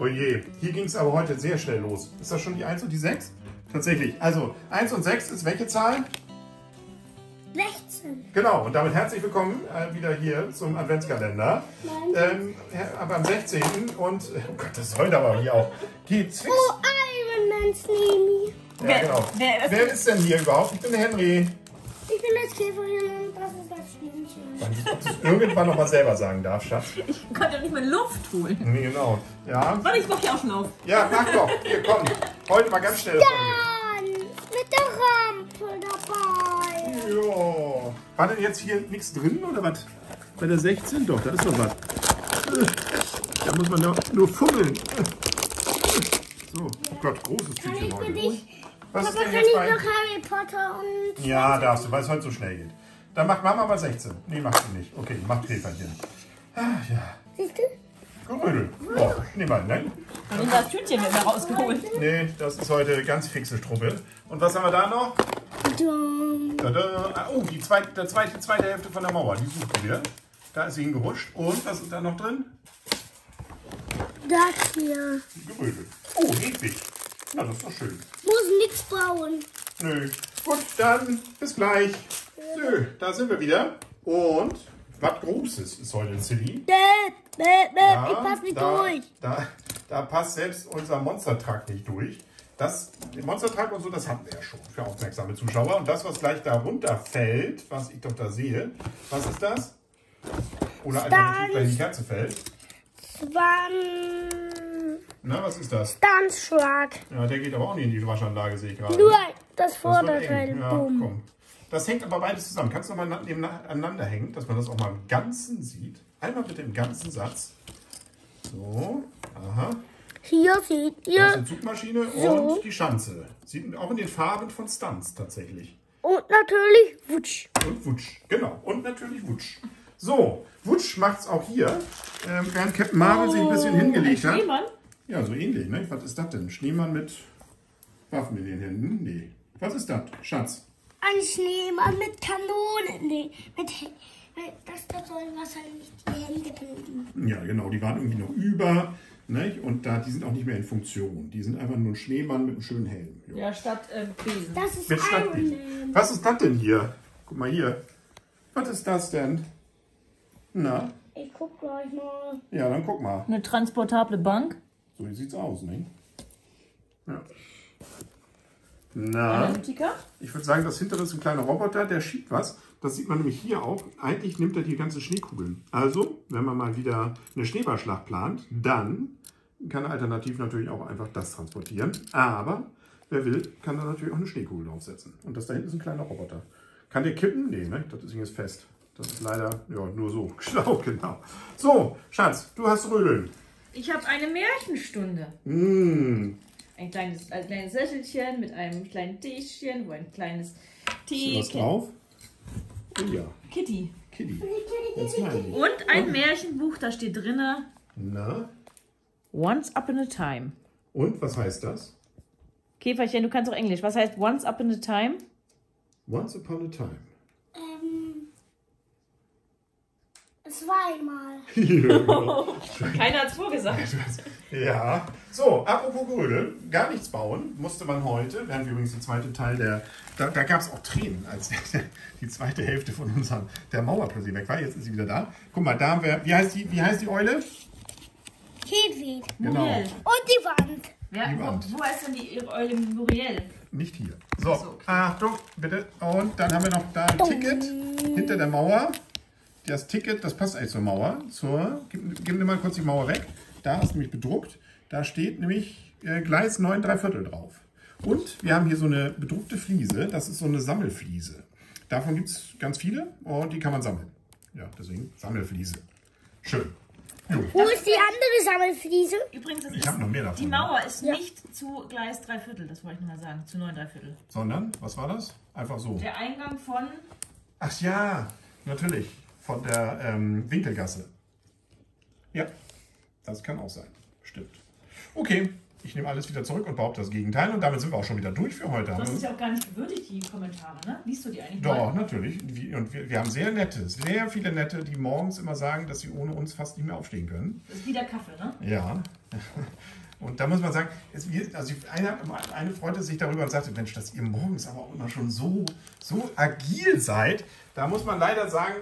Oh je, hier ging es aber heute sehr schnell los. Ist das schon die 1 und die 6? Tatsächlich. Also 1 und 6 ist welche Zahl? 16. Genau, und damit herzlich willkommen äh, wieder hier zum Adventskalender. Ähm, aber am 16. und, oh Gott, das heute aber hier auch. Geht's fix? Oh, Iron Man Sneemy. Ja, Wer- genau. wer- Wer ist denn hier überhaupt? Ich bin der Henry. Ich bin das das ist das Schwänchen. Ob du es irgendwann noch mal selber sagen darf, Schatz. Ich konnte ja nicht mal Luft holen. Nee, genau. Ja, Warte, ich mach hier auch schon auf. ja mach doch. Hier, komm. Heute mal ganz schnell. Dann mit der Rampe dabei. Ja. War denn jetzt hier nichts drin oder was? Bei der 16? Doch, da ist doch was. Da muss man nur, nur fummeln. So, oh Gott, großes Kann Tütchen ich heute. Was ist Papa, denn kann jetzt ich bei... noch Harry Potter und... Ja, darfst du, weil es heute so schnell geht. Dann macht Mama mal 16. Nee, macht sie nicht. Okay, macht Käferchen. Ah, ja. Siehst du? Gerödel. Oh, nee, mal, nein. Und das Tütchen wird mir rausgeholt. Nee, das ist heute ganz fixe Struppe. Und was haben wir da noch? Tada. Ah, Oh, die zweite, der zweite, die zweite Hälfte von der Mauer, die suchen wir. Da ist sie hingerutscht. Und was ist da noch drin? Das hier. Gerödel. Oh, Hedwig. Na, das ist doch schön. Muss nichts bauen. Nö. Gut, dann bis gleich. Da sind wir wieder. Und was Großes ist heute in City. Bäh, bäh, bäh. Ja, ich pass nicht da, durch. Da, da passt selbst unser Monstertruck nicht durch. Das, den Monstertruck und so, das hatten wir ja schon für aufmerksame Zuschauer. Und das, was gleich da runterfällt, was ich doch da sehe, was ist das? Oder alternativ gleich die Kerze fällt. Swan... Na, was ist das? Stunschlag. Ja, der geht aber auch nicht in die Waschanlage, sehe ich gerade. Nur Das Vorderteil. Ja, komm. Das hängt aber beides zusammen. Kannst du noch mal nebeneinander hängen, dass man das auch mal im Ganzen sieht? Einmal bitte im ganzen Satz. So, aha. Hier seht Das ist ihr. eine Zugmaschine So. und die Schanze. Sieht auch in den Farben von Stunts tatsächlich. Und natürlich Wutsch. Und Wutsch. Genau. Und natürlich Wutsch. So, Wutsch macht's auch hier. Ähm, während Captain Marvel sich ein bisschen hingelegt hat. Schneemann? Ja, so ähnlich, ne? Was ist das denn? Schneemann mit Waffen in den Händen? Nee. Was ist das? Schatz. Ein Schneemann mit Kanonen. Nee, mit... Das, das soll wahrscheinlich die Hände bilden. Ja, genau. Die waren irgendwie noch über. Ne? Und da, die sind auch nicht mehr in Funktion. Die sind einfach nur ein Schneemann mit einem schönen Helm. Ja. Ja, statt äh, Besen. Das ist Mit Iron Stadtbild. Man. Was ist das denn hier? Guck mal hier. Was ist das denn? Na? Ich guck gleich mal. Ja, dann guck mal. Eine transportable Bank. So sieht's aus, ne? Ja. Na, Analytiker. ich würde sagen, das hintere ist ein kleiner Roboter, der schiebt was. Das sieht man nämlich hier auch. Eigentlich nimmt er die ganze Schneekugeln. Also, wenn man mal wieder eine Schneeballschlacht plant, dann kann er alternativ natürlich auch einfach das transportieren. Aber wer will, kann da natürlich auch eine Schneekugel draufsetzen. Und das da hinten ist ein kleiner Roboter. Kann der kippen? Nee, ne? Das Ding ist fest. Das ist leider, ja, nur so. Genau, genau. So, Schatz, du hast Rödeln. Ich habe eine Märchenstunde. Mmh. Ein kleines, ein kleines Sesselchen mit einem kleinen Tischchen, wo ein kleines Ist was Tee. drauf? Oh ja, Kitty. Kitty. Meine ich. Und ein Märchenbuch, da steht drinne Na, Once Up in a Time. und was heißt das? Käferchen, du kannst auch Englisch. Was heißt Once Up in a Time? Once upon a time. Ähm. Zweimal. Keiner hat's vorgesagt. Ja. So, apropos Grödel, gar nichts bauen musste man heute. Während wir übrigens den zweiten Teil der. Da, da gab es auch Tränen, als die zweite Hälfte von unserem der Mauer plötzlich weg war. Jetzt ist sie wieder da. Guck mal, da haben wir. Wie heißt die, wie heißt die Eule? Hedwig. Genau. Muriel. Und die Wand. Wer, Die wo, Wand. wo ist denn die Eule Muriel? Nicht hier. So, so, okay. Achtung, bitte. Und dann haben wir noch da ein Ticket hinter der Mauer. Das Ticket, das passt eigentlich zur Mauer. Zur, gib, gib mir mal kurz die Mauer weg. Da ist nämlich bedruckt. Da steht nämlich äh, Gleis 9 3 Viertel drauf. Und wir haben hier so eine bedruckte Fliese. Das ist so eine Sammelfliese. Davon gibt es ganz viele und die kann man sammeln. Ja, deswegen Sammelfliese. Schön. Jo, Wo ist die andere Sammelfliese? Übrigens, das ich ist, habe noch mehr davon. die Mauer ist nicht zu Gleis 3 Viertel, das wollte ich nur mal sagen, zu 9 3 Viertel. Sondern, was war das? Einfach so. Der Eingang von Ach ja, natürlich. Von der ähm, Winkelgasse. Ja, das kann auch sein. Stimmt. Okay, ich nehme alles wieder zurück und behaupte das Gegenteil. Und damit sind wir auch schon wieder durch für heute. Du hast es ja auch gar nicht gewürdigt, die Kommentare, ne? Liest du die eigentlich Doch, mal? natürlich. Und wir, wir haben sehr nette, sehr viele nette, die morgens immer sagen, dass sie ohne uns fast nicht mehr aufstehen können. Das ist wie der Kaffee, ne? Ja. Und da muss man sagen, es, also eine, eine freute sich darüber und sagte, Mensch, dass ihr morgens aber auch immer schon so, so agil seid. Da muss man leider sagen,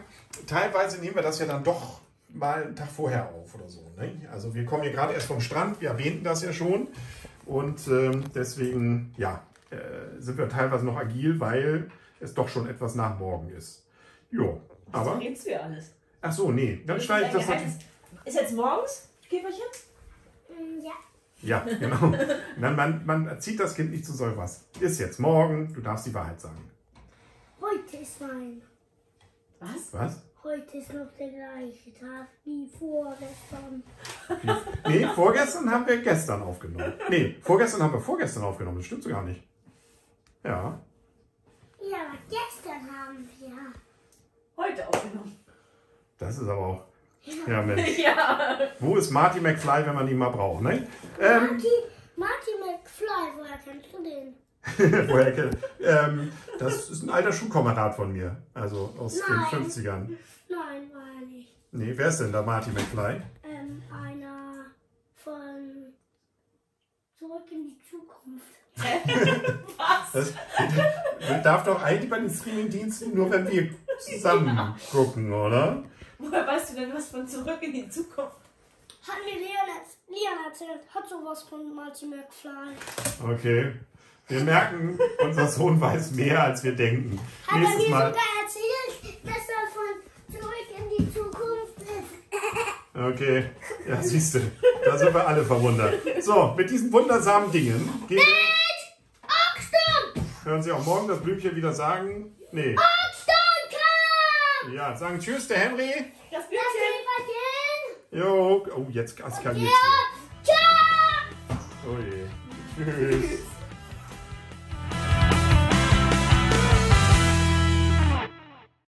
teilweise nehmen wir das ja dann doch mal einen Tag vorher auf oder so. Ne? Also wir kommen hier gerade erst vom Strand, wir erwähnten das ja schon. Und ähm, deswegen, ja, äh, sind wir teilweise noch agil, weil es doch schon etwas nach morgen ist. Jo, Was aber, du ja alles? ach so, nee, dann schneide ich das natürlich. es- Ist jetzt morgens, Käferchen? Mm, Ja. Ja, genau. Nein, man, man erzieht das Kind nicht zu so was. Ist jetzt morgen, du darfst die Wahrheit sagen. Heute ist mein. Was? Was? Heute ist noch der gleiche Tag wie vorgestern. Nee, vorgestern haben wir gestern aufgenommen. Nee, vorgestern haben wir vorgestern aufgenommen. Das stimmt so gar nicht. Ja. Ja, aber gestern haben wir. Heute aufgenommen. Das ist aber auch. Ja, Mensch. Ja. Wo ist Marty McFly, wenn man ihn mal braucht, ne? Ähm, Marty, Marty McFly, woher kennst du den? woher kenn- ähm, das ist ein alter Schulkamerad von mir. Also aus Nein. den 50ern. Nein, war er nicht. Nee, wer ist denn da Marty McFly? Ähm, einer von Zurück in die Zukunft. Das darf doch eigentlich bei den Streamingdiensten nur, wenn wir zusammen gucken, oder? Woher weißt du denn was von zurück in die Zukunft? Hat mir Leon, Leon erzählt, hat sowas von Marty McFly. Okay. Wir merken, unser Sohn weiß mehr, als wir denken. Hat er Nächstes mir Mal. sogar erzählt, dass er von Zurück in die Zukunft ist. Okay. Ja, siehst du. Da sind wir alle verwundert. So, mit diesen wundersamen Dingen gehen wir. Achtung! Hören Sie auch morgen das Blümchen wieder sagen? Nee. Achtung, komm! Ja, sagen Tschüss, der Henry. Das Das Blümchen. Jo. Oh, jetzt eskaliert Ja, ciao! Oh je. Tschüss.